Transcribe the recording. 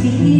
see